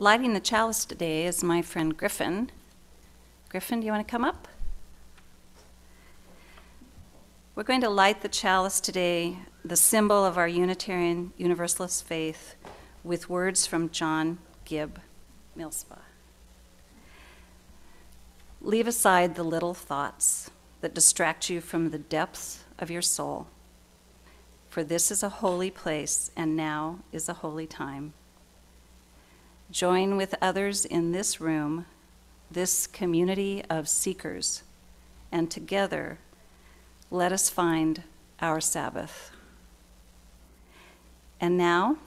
Lighting the chalice today is my friend Griffin. Griffin, do you want to come up? We're going to light the chalice today, the symbol of our Unitarian Universalist faith, with words from John Gibb Millspaugh. Leave aside the little thoughts that distract you from the depths of your soul, for this is a holy place, and now is a holy time. Join with others in this room, this community of seekers, and together let us find our Sabbath. And now,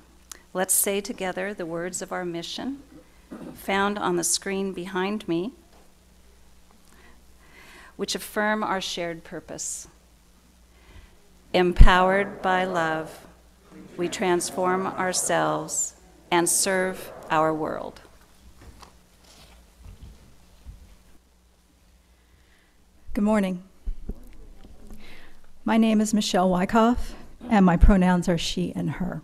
let's say together the words of our mission found on the screen behind me, which affirm our shared purpose. Empowered by love, we transform ourselves and serve our world. Good morning. My name is Michelle Wyckoff, and my pronouns are she and her.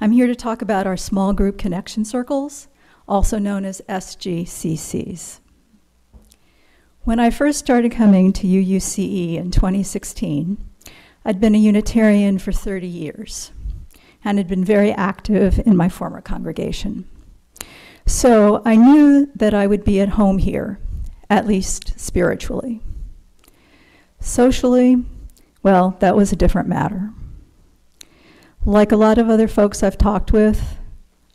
I'm here to talk about our small group connection circles, also known as SGCCs. When I first started coming to UUCE in 2016, I'd been a Unitarian for 30 years and had been very active in my former congregation. So I knew that I would be at home here, at least spiritually. Socially, well, that was a different matter. Like a lot of other folks I've talked with,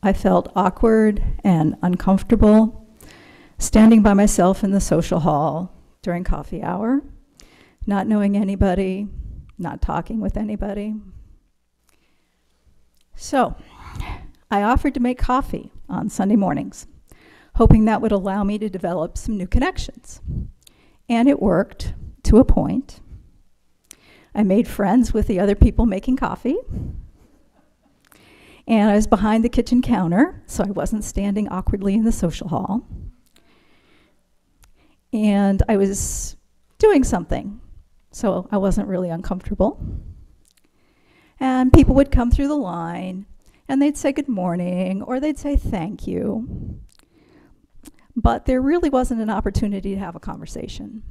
I felt awkward and uncomfortable standing by myself in the social hall during coffee hour, not knowing anybody, not talking with anybody. So I offered to make coffee on Sunday mornings, hoping that would allow me to develop some new connections. And it worked to a point. I made friends with the other people making coffee. And I was behind the kitchen counter, so I wasn't standing awkwardly in the social hall. And I was doing something, so I wasn't really uncomfortable. And people would come through the line and they'd say good morning or they'd say thank you. But there really wasn't an opportunity to have a conversation.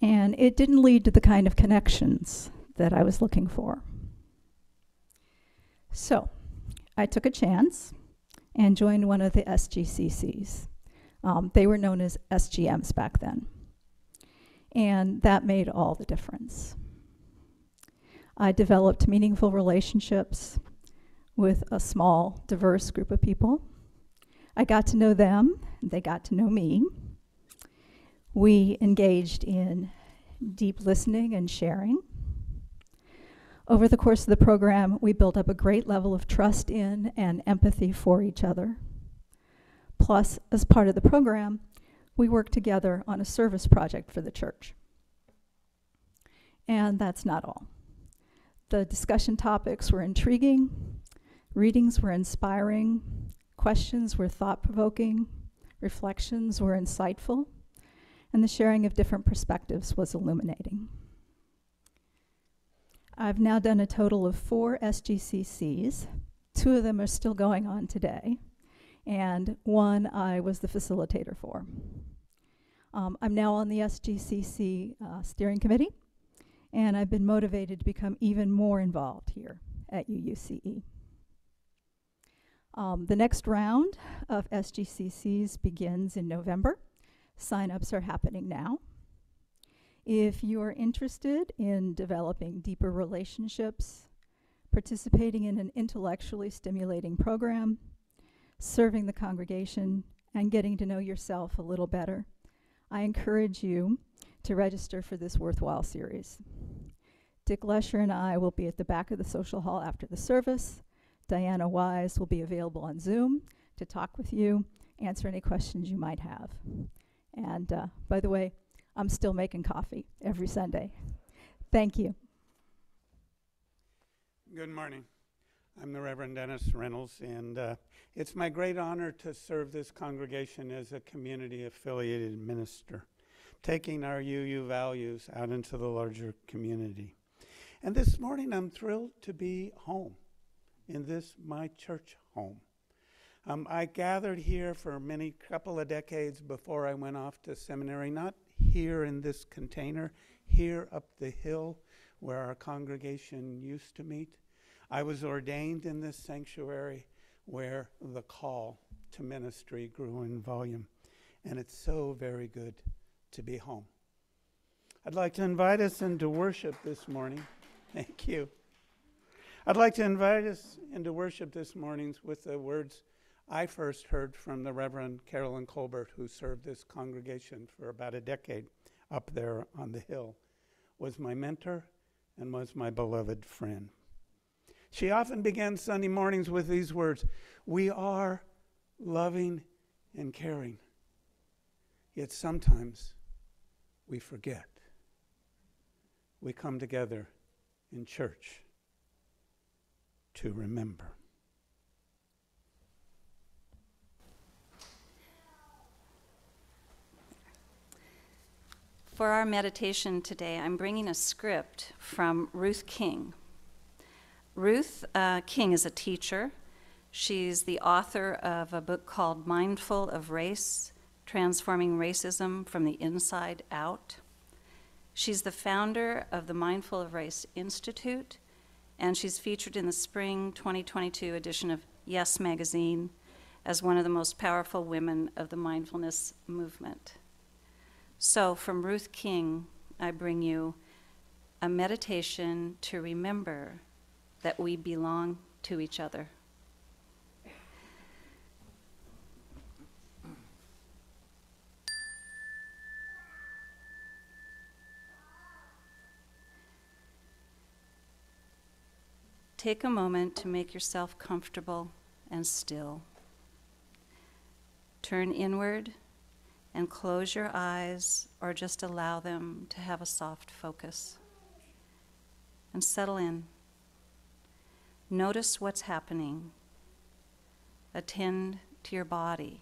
And it didn't lead to the kind of connections that I was looking for. So I took a chance and joined one of the SGCCs. Um, they were known as SGMs back then. And that made all the difference. I developed meaningful relationships with a small, diverse group of people. I got to know them, and they got to know me. We engaged in deep listening and sharing. Over the course of the program, we built up a great level of trust in and empathy for each other. Plus, as part of the program, we worked together on a service project for the church. And that's not all. The discussion topics were intriguing, readings were inspiring, questions were thought provoking, reflections were insightful, and the sharing of different perspectives was illuminating. I've now done a total of four SGCCs. Two of them are still going on today, and one I was the facilitator for. Um, I'm now on the SGCC uh, steering committee, and I've been motivated to become even more involved here at UUCE. Um, the next round of SGCCs begins in November. Sign-ups are happening now. If you're interested in developing deeper relationships, participating in an intellectually stimulating program, serving the congregation, and getting to know yourself a little better, I encourage you to register for this worthwhile series. Dick Lesher and I will be at the back of the social hall after the service. Diana Wise will be available on Zoom to talk with you, answer any questions you might have. And uh, by the way, I'm still making coffee every Sunday. Thank you. Good morning. I'm the Reverend Dennis Reynolds, and uh, it's my great honor to serve this congregation as a community affiliated minister, taking our UU values out into the larger community. And this morning, I'm thrilled to be home in this, my church home. Um, I gathered here for many couple of decades before I went off to seminary, not here in this container, here up the hill where our congregation used to meet. I was ordained in this sanctuary where the call to ministry grew in volume. And it's so very good to be home. I'd like to invite us into worship this morning. Thank you. I'd like to invite us into worship this morning with the words I first heard from the Reverend Carolyn Colbert, who served this congregation for about a decade up there on the hill, was my mentor and was my beloved friend. She often began Sunday mornings with these words We are loving and caring. Yet sometimes we forget. We come together in church to remember. For our meditation today, I'm bringing a script from Ruth King. Ruth uh, King is a teacher. She's the author of a book called Mindful of Race Transforming Racism from the Inside Out. She's the founder of the Mindful of Race Institute, and she's featured in the spring 2022 edition of Yes magazine as one of the most powerful women of the mindfulness movement. So, from Ruth King, I bring you a meditation to remember that we belong to each other. Take a moment to make yourself comfortable and still. Turn inward and close your eyes or just allow them to have a soft focus. And settle in. Notice what's happening. Attend to your body.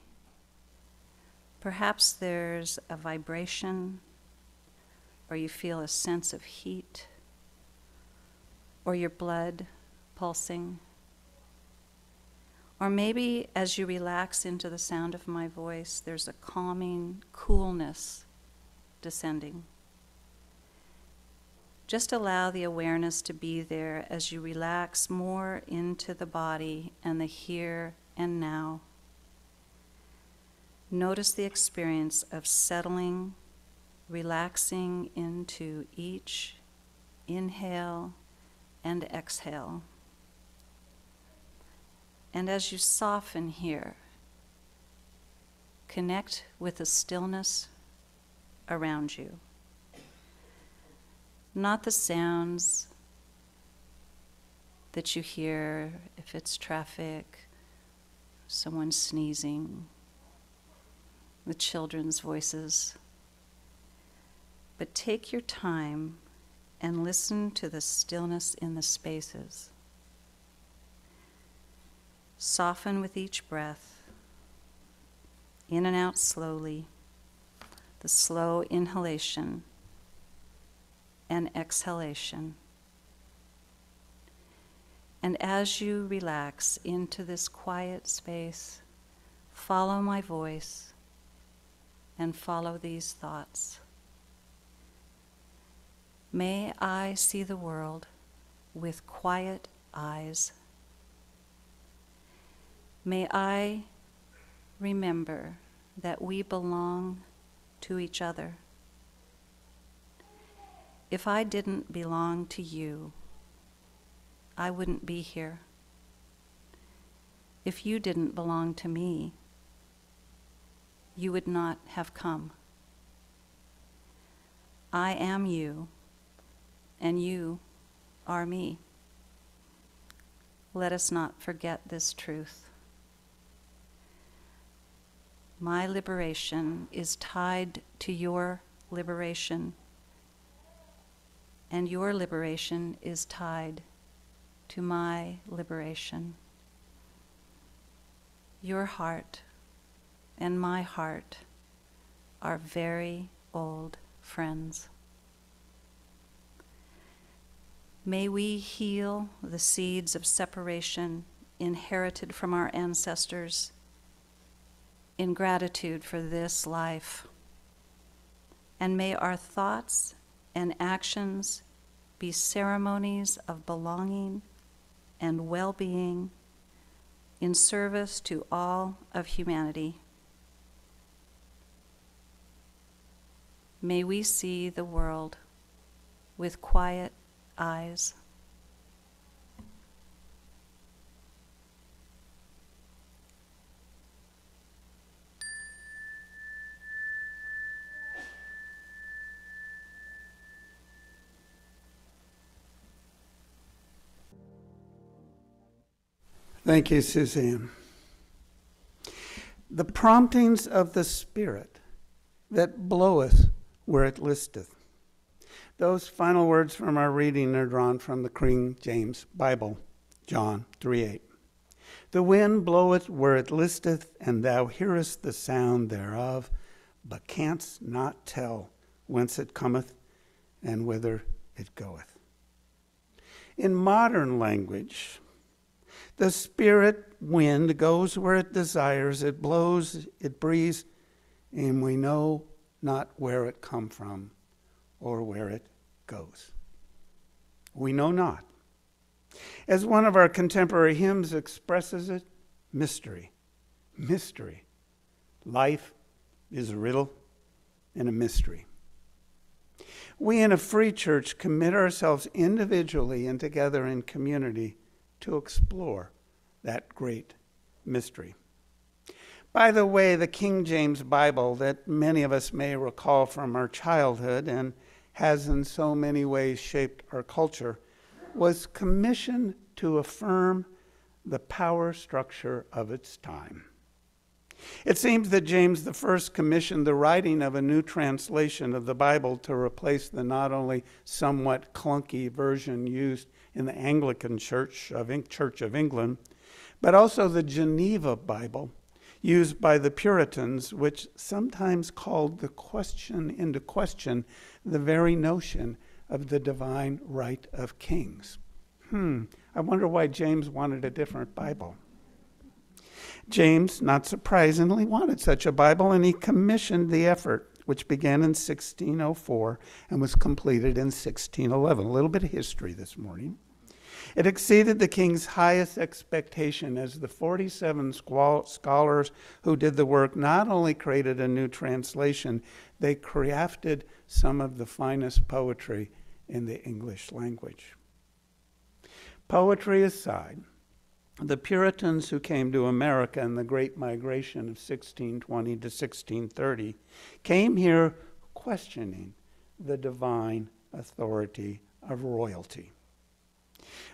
Perhaps there's a vibration, or you feel a sense of heat, or your blood pulsing. Or maybe as you relax into the sound of my voice, there's a calming coolness descending. Just allow the awareness to be there as you relax more into the body and the here and now. Notice the experience of settling, relaxing into each inhale and exhale. And as you soften here, connect with the stillness around you. Not the sounds that you hear if it's traffic, someone sneezing, the children's voices. But take your time and listen to the stillness in the spaces. Soften with each breath, in and out slowly, the slow inhalation and exhalation. And as you relax into this quiet space, follow my voice and follow these thoughts. May I see the world with quiet eyes. May I remember that we belong to each other. If I didn't belong to you, I wouldn't be here. If you didn't belong to me, you would not have come. I am you, and you are me. Let us not forget this truth. My liberation is tied to your liberation, and your liberation is tied to my liberation. Your heart and my heart are very old friends. May we heal the seeds of separation inherited from our ancestors in gratitude for this life. And may our thoughts and actions be ceremonies of belonging and well being in service to all of humanity. May we see the world with quiet eyes. Thank you, Suzanne. The promptings of the Spirit that bloweth where it listeth. Those final words from our reading are drawn from the King James Bible, John 3 8. The wind bloweth where it listeth, and thou hearest the sound thereof, but canst not tell whence it cometh and whither it goeth. In modern language, the spirit wind goes where it desires, it blows, it breathes, and we know not where it come from or where it goes. We know not. As one of our contemporary hymns expresses it, mystery, mystery. Life is a riddle and a mystery. We in a free church commit ourselves individually and together in community to explore that great mystery. By the way, the King James Bible that many of us may recall from our childhood and has in so many ways shaped our culture was commissioned to affirm the power structure of its time. It seems that James I commissioned the writing of a new translation of the Bible to replace the not only somewhat clunky version used in the Anglican Church of, Church of England, but also the Geneva Bible used by the Puritans, which sometimes called the question into question the very notion of the divine right of kings. Hmm, I wonder why James wanted a different Bible. James, not surprisingly, wanted such a Bible, and he commissioned the effort, which began in 1604 and was completed in 1611. A little bit of history this morning. It exceeded the king's highest expectation as the 47 scholars who did the work not only created a new translation, they crafted some of the finest poetry in the English language. Poetry aside, the Puritans who came to America in the Great Migration of 1620 to 1630 came here questioning the divine authority of royalty.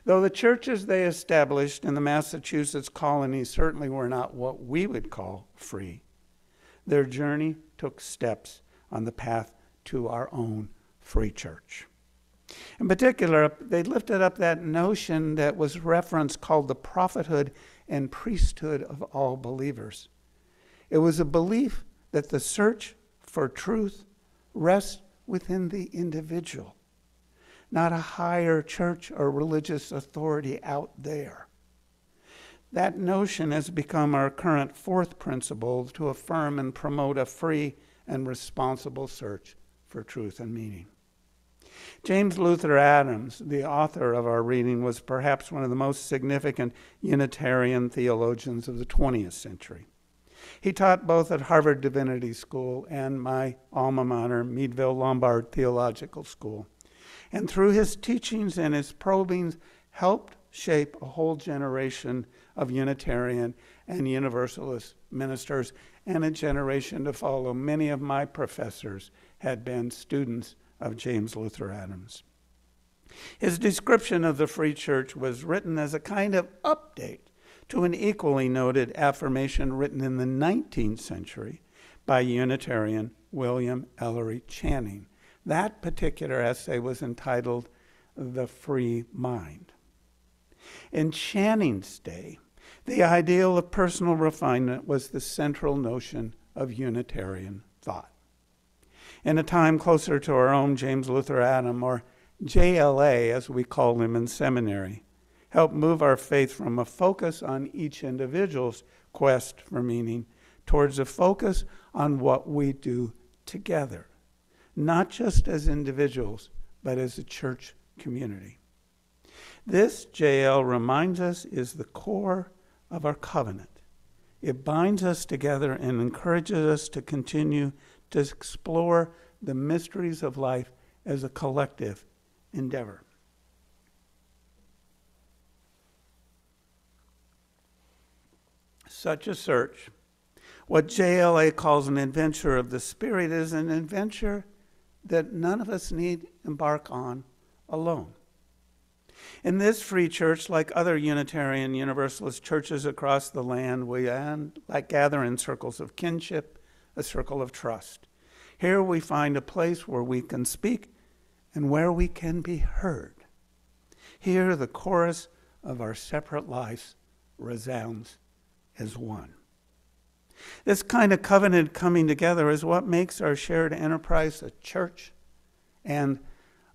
Though the churches they established in the Massachusetts colonies certainly were not what we would call free, their journey took steps on the path to our own free church. In particular, they lifted up that notion that was referenced called the prophethood and priesthood of all believers. It was a belief that the search for truth rests within the individual not a higher church or religious authority out there. That notion has become our current fourth principle to affirm and promote a free and responsible search for truth and meaning. James Luther Adams, the author of our reading, was perhaps one of the most significant Unitarian theologians of the 20th century. He taught both at Harvard Divinity School and my alma mater, Meadville Lombard Theological School and through his teachings and his probings, helped shape a whole generation of Unitarian and Universalist ministers and a generation to follow. Many of my professors had been students of James Luther Adams. His description of the Free Church was written as a kind of update to an equally noted affirmation written in the 19th century by Unitarian William Ellery Channing that particular essay was entitled The Free Mind. In Channing's day, the ideal of personal refinement was the central notion of Unitarian thought. In a time closer to our own James Luther Adam, or JLA as we call him in seminary, help move our faith from a focus on each individual's quest for meaning towards a focus on what we do together, not just as individuals, but as a church community. This, JL reminds us, is the core of our covenant. It binds us together and encourages us to continue to explore the mysteries of life as a collective endeavor. Such a search, what JLA calls an adventure of the Spirit, is an adventure that none of us need embark on alone. In this free church, like other Unitarian Universalist churches across the land, we like gather in circles of kinship, a circle of trust. Here we find a place where we can speak and where we can be heard. Here the chorus of our separate lives resounds as one. This kind of covenant coming together is what makes our shared enterprise a church and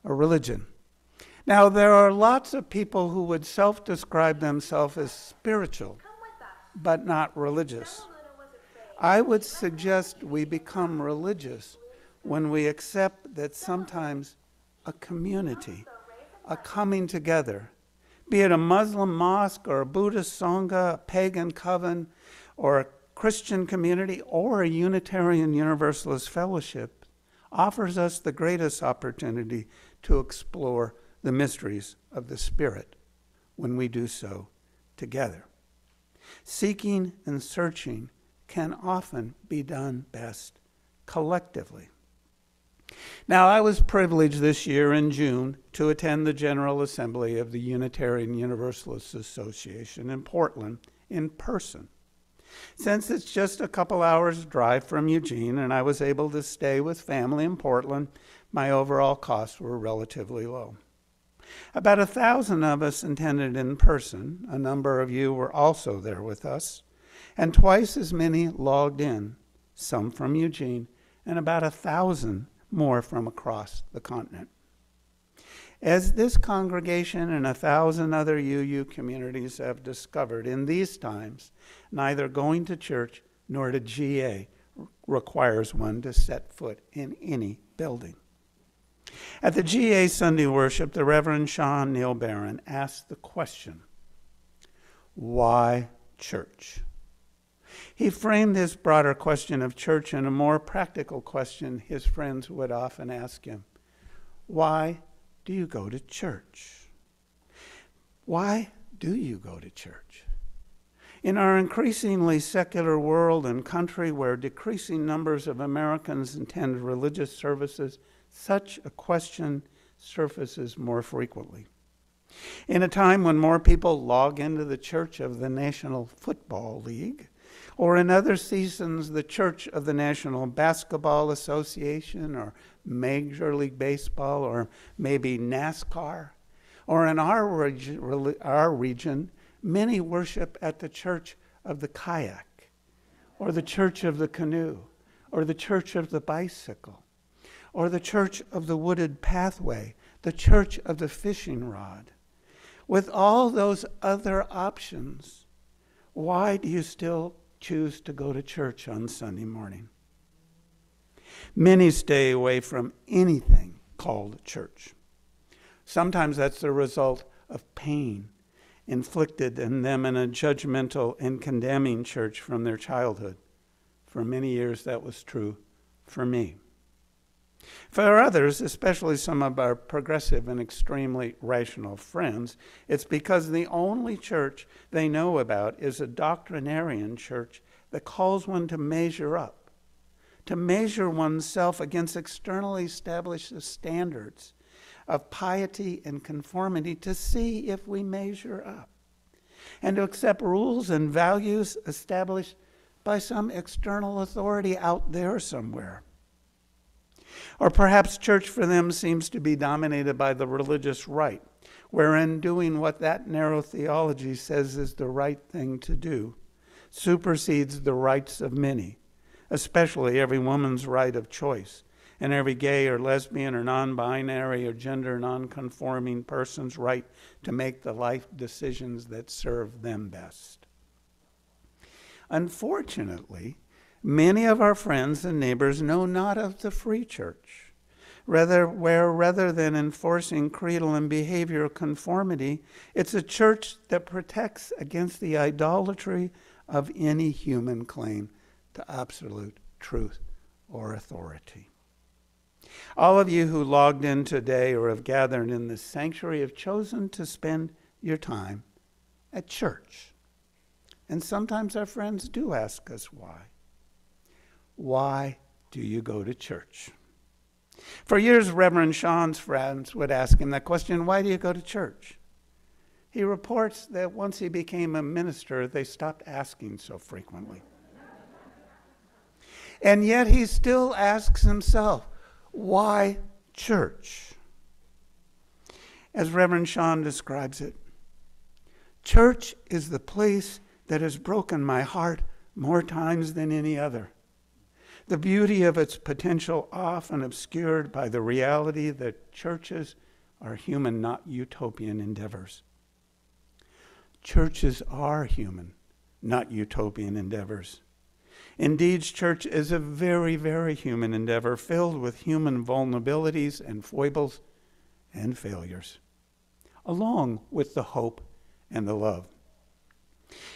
a religion. Now, there are lots of people who would self describe themselves as spiritual, but not religious. I would suggest we become religious when we accept that sometimes a community, a coming together, be it a Muslim mosque or a Buddhist Sangha, a pagan coven, or a Christian community, or a Unitarian Universalist fellowship, offers us the greatest opportunity to explore the mysteries of the Spirit when we do so together. Seeking and searching can often be done best collectively. Now, I was privileged this year in June to attend the General Assembly of the Unitarian Universalist Association in Portland in person. Since it's just a couple hours' drive from Eugene and I was able to stay with family in Portland, my overall costs were relatively low. About a thousand of us attended in person. A number of you were also there with us. And twice as many logged in, some from Eugene, and about a thousand more from across the continent. As this congregation and a thousand other UU communities have discovered in these times, neither going to church nor to GA requires one to set foot in any building. At the GA Sunday worship, the Reverend Sean Neil Barron asked the question why church? He framed this broader question of church in a more practical question his friends would often ask him Why do you go to church? Why do you go to church? In our increasingly secular world and country where decreasing numbers of Americans attend religious services, such a question surfaces more frequently. In a time when more people log into the church of the National Football League, or in other seasons, the church of the National Basketball Association, or Major League Baseball, or maybe NASCAR, or in our, reg- our region, many worship at the church of the kayak, or the church of the canoe, or the church of the bicycle or the church of the wooded pathway, the church of the fishing rod. With all those other options, why do you still choose to go to church on Sunday morning? Many stay away from anything called church. Sometimes that's the result of pain inflicted in them in a judgmental and condemning church from their childhood. For many years, that was true for me. For others, especially some of our progressive and extremely rational friends, it's because the only church they know about is a doctrinarian church that calls one to measure up, to measure oneself against externally established standards of piety and conformity to see if we measure up, and to accept rules and values established by some external authority out there somewhere. Or perhaps church for them seems to be dominated by the religious right, wherein doing what that narrow theology says is the right thing to do supersedes the rights of many, especially every woman's right of choice, and every gay or lesbian or non binary or gender non conforming person's right to make the life decisions that serve them best. Unfortunately, many of our friends and neighbors know not of the free church. Rather, where rather than enforcing creedal and behavioral conformity, it's a church that protects against the idolatry of any human claim to absolute truth or authority. All of you who logged in today or have gathered in this sanctuary have chosen to spend your time at church. And sometimes our friends do ask us why. Why do you go to church? For years, Reverend Sean's friends would ask him that question why do you go to church? He reports that once he became a minister, they stopped asking so frequently. and yet he still asks himself, why church? As Reverend Sean describes it, church is the place that has broken my heart more times than any other. The beauty of its potential often obscured by the reality that churches are human, not utopian endeavors. Churches are human, not utopian endeavors. Indeed, church is a very, very human endeavor filled with human vulnerabilities and foibles and failures, along with the hope and the love.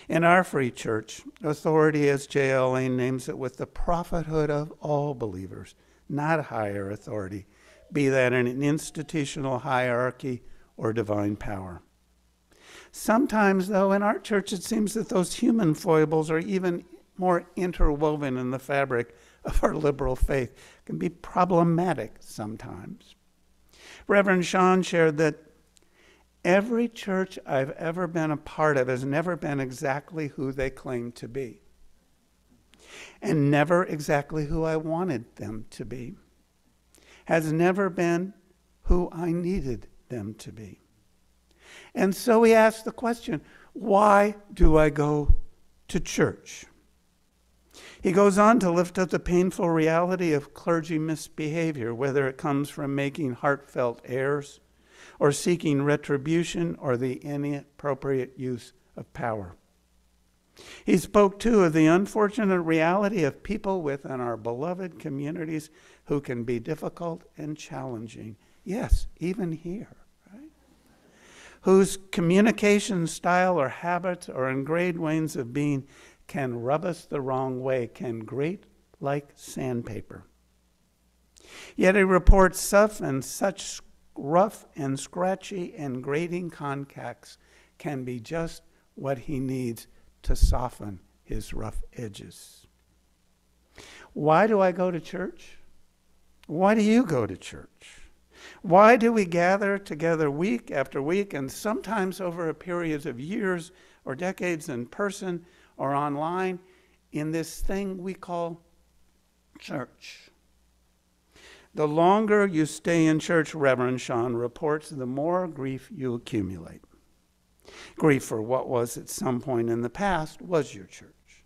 In our free church, authority, as J.L. Names it, with the prophethood of all believers, not higher authority, be that in an institutional hierarchy or divine power. Sometimes, though, in our church, it seems that those human foibles are even more interwoven in the fabric of our liberal faith, it can be problematic sometimes. Reverend Sean shared that Every church I've ever been a part of has never been exactly who they claim to be, and never exactly who I wanted them to be, has never been who I needed them to be. And so he asked the question why do I go to church? He goes on to lift up the painful reality of clergy misbehavior, whether it comes from making heartfelt errors or seeking retribution or the inappropriate use of power. He spoke too of the unfortunate reality of people within our beloved communities who can be difficult and challenging. Yes, even here, right? Whose communication style or habits or ingrained ways of being can rub us the wrong way, can grate like sandpaper. Yet he reports such and such rough and scratchy and grating contacts can be just what he needs to soften his rough edges. Why do I go to church? Why do you go to church? Why do we gather together week after week and sometimes over a period of years or decades in person or online in this thing we call church? The longer you stay in church, Reverend Sean reports, the more grief you accumulate. Grief for what was at some point in the past was your church.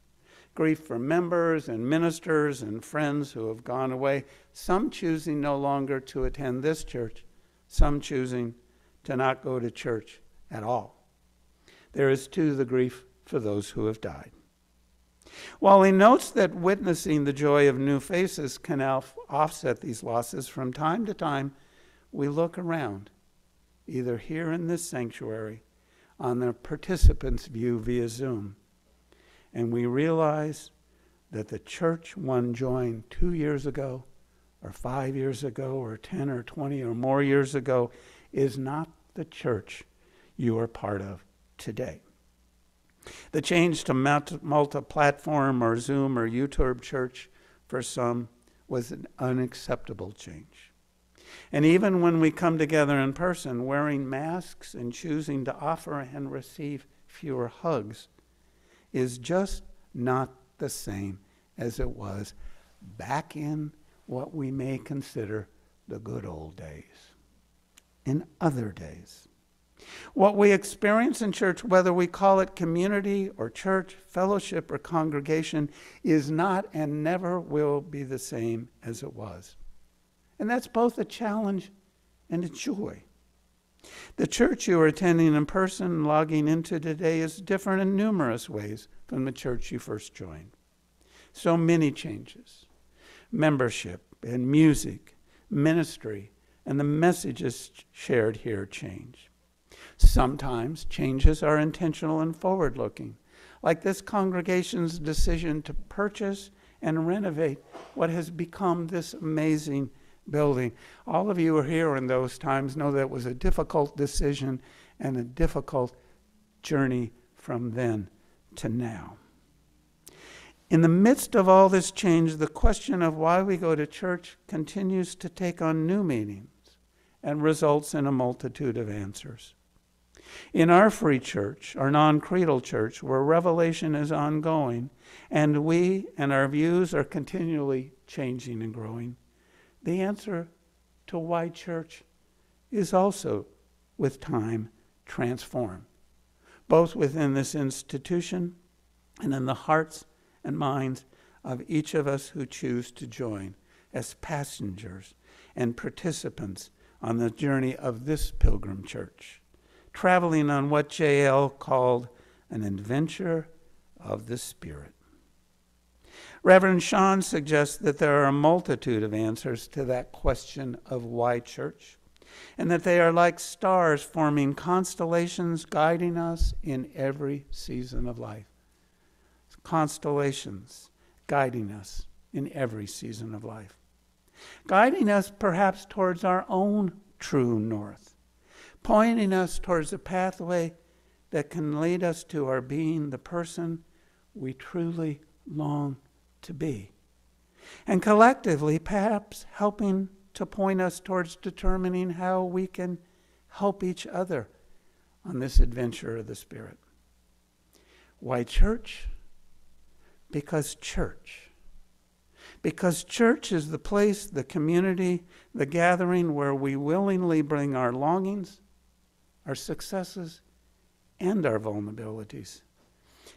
Grief for members and ministers and friends who have gone away, some choosing no longer to attend this church, some choosing to not go to church at all. There is, too, the grief for those who have died. While he notes that witnessing the joy of new faces can offset these losses, from time to time we look around, either here in this sanctuary, on the participants' view via Zoom, and we realize that the church one joined two years ago, or five years ago, or 10 or 20 or more years ago is not the church you are part of today. The change to multi platform or Zoom or YouTube church for some was an unacceptable change. And even when we come together in person, wearing masks and choosing to offer and receive fewer hugs is just not the same as it was back in what we may consider the good old days. In other days. What we experience in church, whether we call it community or church, fellowship or congregation, is not and never will be the same as it was. And that's both a challenge and a joy. The church you are attending in person and logging into today is different in numerous ways from the church you first joined. So many changes membership and music, ministry, and the messages shared here change. Sometimes changes are intentional and forward looking, like this congregation's decision to purchase and renovate what has become this amazing building. All of you who are here in those times know that it was a difficult decision and a difficult journey from then to now. In the midst of all this change, the question of why we go to church continues to take on new meanings and results in a multitude of answers. In our free church, our non creedal church, where revelation is ongoing and we and our views are continually changing and growing, the answer to why church is also, with time, transformed, both within this institution and in the hearts and minds of each of us who choose to join as passengers and participants on the journey of this pilgrim church, traveling on what J.L. called an adventure of the Spirit. Reverend Sean suggests that there are a multitude of answers to that question of why church, and that they are like stars forming constellations guiding us in every season of life. Constellations guiding us in every season of life. Guiding us perhaps towards our own true north, pointing us towards a pathway that can lead us to our being the person we truly long to be. And collectively, perhaps helping to point us towards determining how we can help each other on this adventure of the Spirit. Why church? Because church. Because church is the place, the community, the gathering where we willingly bring our longings, our successes, and our vulnerabilities.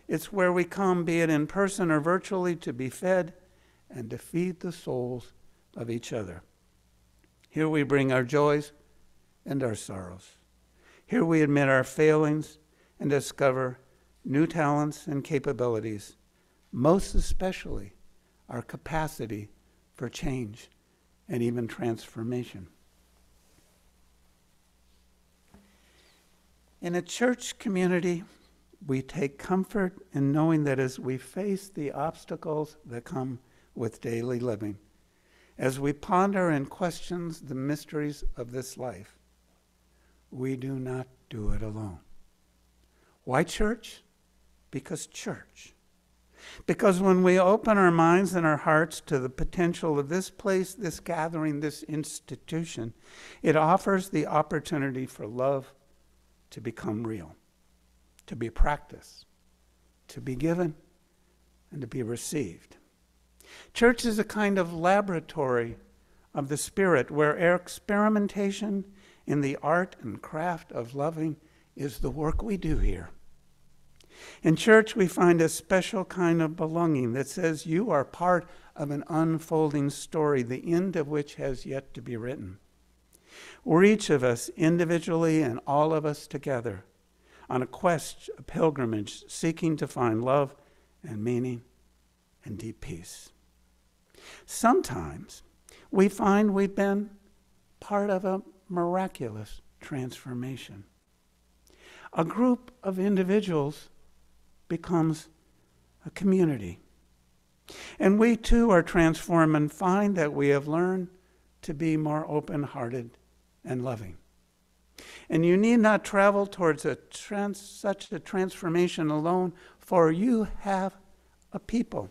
It's where we come, be it in person or virtually, to be fed and to feed the souls of each other. Here we bring our joys and our sorrows. Here we admit our failings and discover new talents and capabilities, most especially our capacity for change and even transformation. In a church community, we take comfort in knowing that as we face the obstacles that come with daily living, as we ponder and question the mysteries of this life, we do not do it alone. Why church? Because church. Because when we open our minds and our hearts to the potential of this place, this gathering, this institution, it offers the opportunity for love to become real to be practiced, to be given, and to be received. Church is a kind of laboratory of the Spirit where experimentation in the art and craft of loving is the work we do here. In church, we find a special kind of belonging that says you are part of an unfolding story, the end of which has yet to be written. We're each of us individually and all of us together on a quest, a pilgrimage, seeking to find love and meaning and deep peace. Sometimes we find we've been part of a miraculous transformation. A group of individuals becomes a community. And we too are transformed and find that we have learned to be more open hearted and loving. And you need not travel towards a trans, such a transformation alone, for you have a people.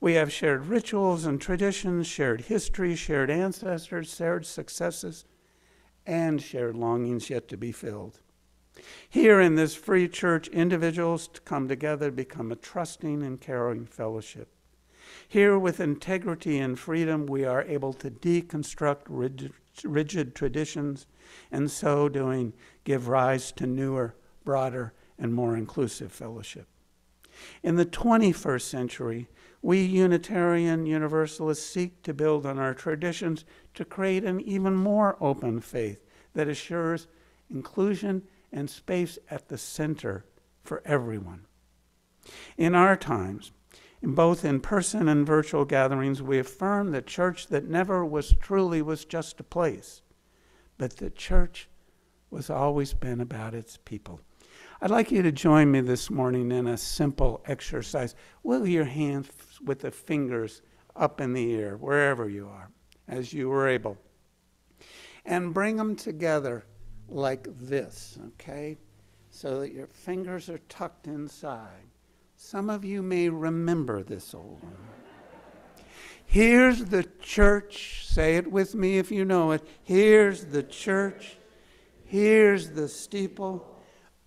We have shared rituals and traditions, shared history, shared ancestors, shared successes, and shared longings yet to be filled. Here in this free church, individuals come together become a trusting and caring fellowship. Here, with integrity and freedom, we are able to deconstruct rigid, rigid traditions and so doing give rise to newer, broader, and more inclusive fellowship. In the 21st century, we Unitarian Universalists seek to build on our traditions to create an even more open faith that assures inclusion and space at the center for everyone. In our times, in both in person and virtual gatherings, we affirm the church that never was truly was just a place, but the church was always been about its people. I'd like you to join me this morning in a simple exercise. Wiggle your hands with the fingers up in the air, wherever you are, as you were able. And bring them together like this, okay? So that your fingers are tucked inside. Some of you may remember this old one. Here's the church. Say it with me if you know it. Here's the church. Here's the steeple.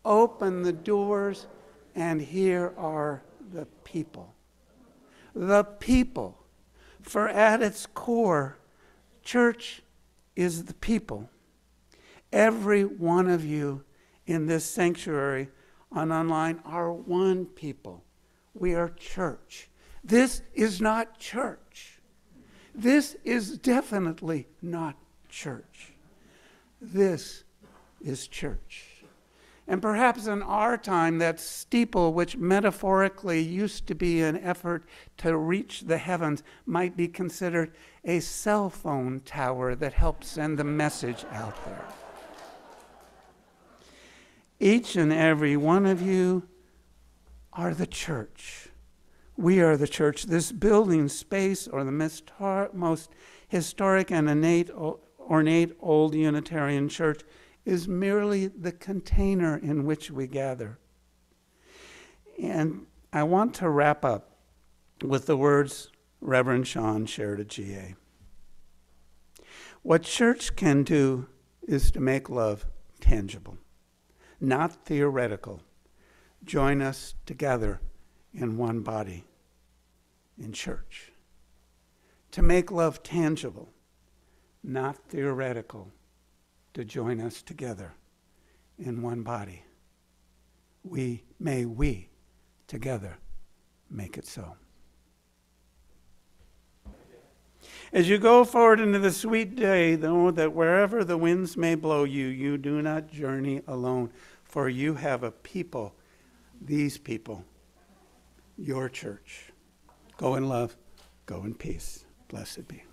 Open the doors, and here are the people. The people. For at its core, church is the people. Every one of you in this sanctuary on online are one people. We are church. This is not church. This is definitely not church. This is church. And perhaps in our time, that steeple, which metaphorically used to be an effort to reach the heavens, might be considered a cell phone tower that helps send the message out there. Each and every one of you are the church. We are the church. This building space, or the most historic and innate, ornate old Unitarian church, is merely the container in which we gather. And I want to wrap up with the words Reverend Sean shared at GA. What church can do is to make love tangible, not theoretical. Join us together in one body in church. To make love tangible, not theoretical to join us together in one body. We may we together make it so. As you go forward into the sweet day, know that wherever the winds may blow you, you do not journey alone, for you have a people, these people, your church. Go in love, go in peace. Blessed be.